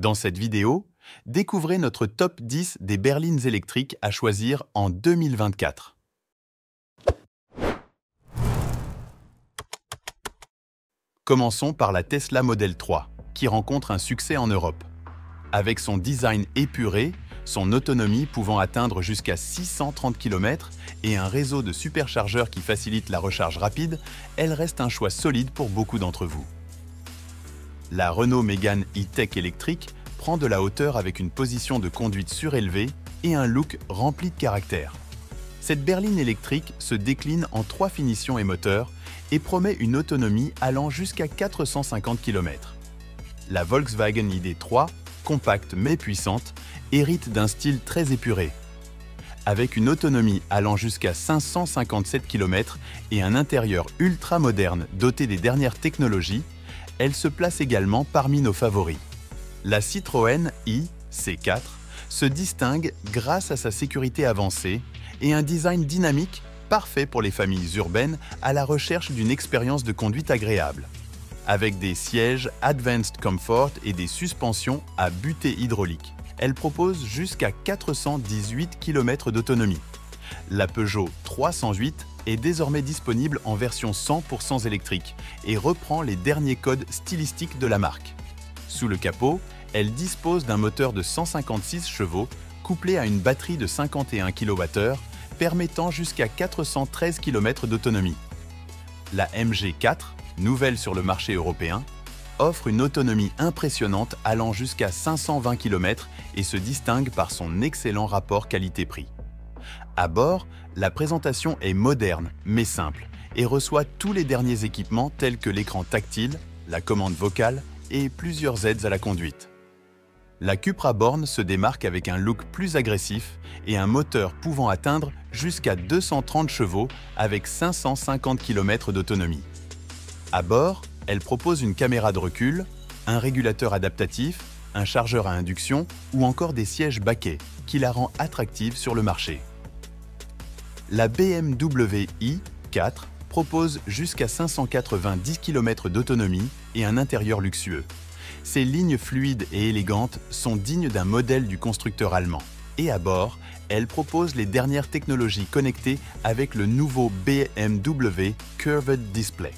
Dans cette vidéo, découvrez notre top 10 des berlines électriques à choisir en 2024. Commençons par la Tesla Model 3, qui rencontre un succès en Europe. Avec son design épuré, son autonomie pouvant atteindre jusqu'à 630 km et un réseau de superchargeurs qui facilite la recharge rapide, elle reste un choix solide pour beaucoup d'entre vous. La Renault Mégane e-Tech électrique prend de la hauteur avec une position de conduite surélevée et un look rempli de caractère. Cette berline électrique se décline en trois finitions et moteurs et promet une autonomie allant jusqu'à 450 km. La Volkswagen ID3, compacte mais puissante, hérite d'un style très épuré. Avec une autonomie allant jusqu'à 557 km et un intérieur ultra moderne doté des dernières technologies, elle se place également parmi nos favoris. La Citroën i-C4 se distingue grâce à sa sécurité avancée et un design dynamique parfait pour les familles urbaines à la recherche d'une expérience de conduite agréable. Avec des sièges Advanced Comfort et des suspensions à butée hydraulique, elle propose jusqu'à 418 km d'autonomie. La Peugeot 308 est désormais disponible en version 100% électrique et reprend les derniers codes stylistiques de la marque. Sous le capot, elle dispose d'un moteur de 156 chevaux couplé à une batterie de 51 kWh permettant jusqu'à 413 km d'autonomie. La MG4, nouvelle sur le marché européen, offre une autonomie impressionnante allant jusqu'à 520 km et se distingue par son excellent rapport qualité-prix. À bord, la présentation est moderne mais simple et reçoit tous les derniers équipements tels que l'écran tactile, la commande vocale et plusieurs aides à la conduite. La Cupra Born se démarque avec un look plus agressif et un moteur pouvant atteindre jusqu'à 230 chevaux avec 550 km d'autonomie. À bord, elle propose une caméra de recul, un régulateur adaptatif, un chargeur à induction ou encore des sièges baquets qui la rend attractive sur le marché. La BMW i4 propose jusqu'à 590 km d'autonomie et un intérieur luxueux. Ces lignes fluides et élégantes sont dignes d'un modèle du constructeur allemand. Et à bord, elle propose les dernières technologies connectées avec le nouveau BMW Curved Display.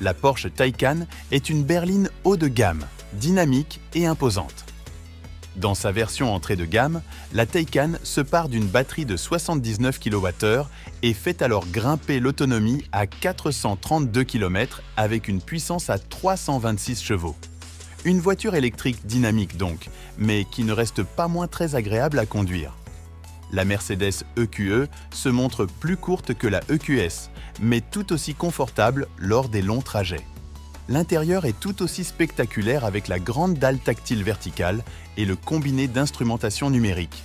La Porsche Taycan est une berline haut de gamme, dynamique et imposante. Dans sa version entrée de gamme, la Taycan se part d'une batterie de 79 kWh et fait alors grimper l'autonomie à 432 km avec une puissance à 326 chevaux. Une voiture électrique dynamique donc, mais qui ne reste pas moins très agréable à conduire. La Mercedes EQE e se montre plus courte que la EQS, mais tout aussi confortable lors des longs trajets l'intérieur est tout aussi spectaculaire avec la grande dalle tactile verticale et le combiné d'instrumentation numérique.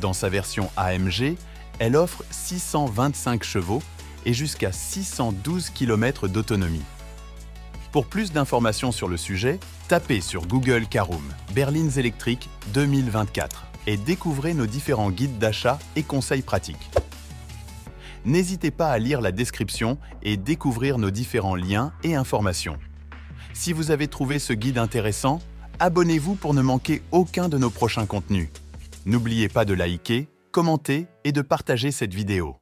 Dans sa version AMG, elle offre 625 chevaux et jusqu'à 612 km d'autonomie. Pour plus d'informations sur le sujet, tapez sur Google Caroom Berlines électriques 2024 et découvrez nos différents guides d'achat et conseils pratiques n'hésitez pas à lire la description et découvrir nos différents liens et informations. Si vous avez trouvé ce guide intéressant, abonnez-vous pour ne manquer aucun de nos prochains contenus. N'oubliez pas de liker, commenter et de partager cette vidéo.